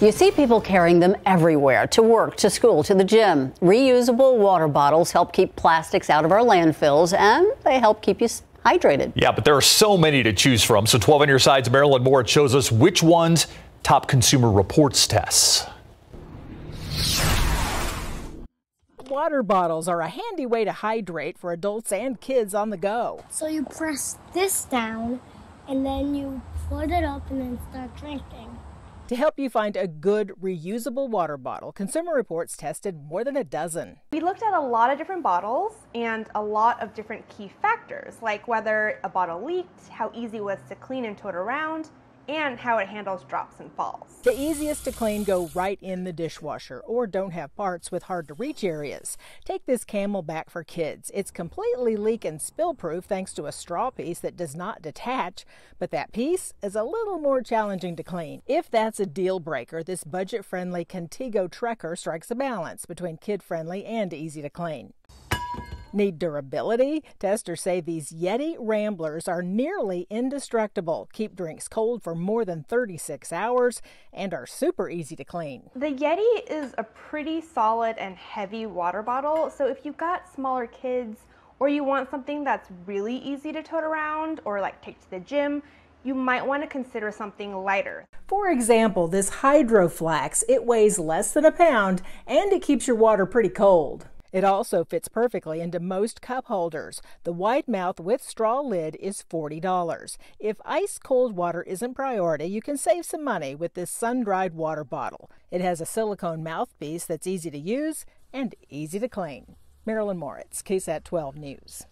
You see people carrying them everywhere to work, to school, to the gym. Reusable water bottles help keep plastics out of our landfills and they help keep you hydrated. Yeah, but there are so many to choose from. So 12 on your sides, Marilyn Moritz shows us which ones top consumer reports tests. Water bottles are a handy way to hydrate for adults and kids on the go. So you press this down and then you float it up and then start drinking. To help you find a good reusable water bottle, Consumer Reports tested more than a dozen. We looked at a lot of different bottles and a lot of different key factors, like whether a bottle leaked, how easy it was to clean and tote around, and how it handles drops and falls. The easiest to clean go right in the dishwasher or don't have parts with hard to reach areas. Take this CamelBak for kids. It's completely leak and spill proof thanks to a straw piece that does not detach, but that piece is a little more challenging to clean. If that's a deal breaker, this budget friendly Contigo Trekker strikes a balance between kid friendly and easy to clean. Need durability? Testers say these Yeti Ramblers are nearly indestructible, keep drinks cold for more than 36 hours, and are super easy to clean. The Yeti is a pretty solid and heavy water bottle, so if you've got smaller kids or you want something that's really easy to tote around or like take to the gym, you might want to consider something lighter. For example, this Hydro Flask, it weighs less than a pound and it keeps your water pretty cold. It also fits perfectly into most cup holders. The wide mouth with straw lid is $40. If ice cold water isn't priority, you can save some money with this sun dried water bottle. It has a silicone mouthpiece that's easy to use and easy to clean. Marilyn Moritz, KSAT 12 News.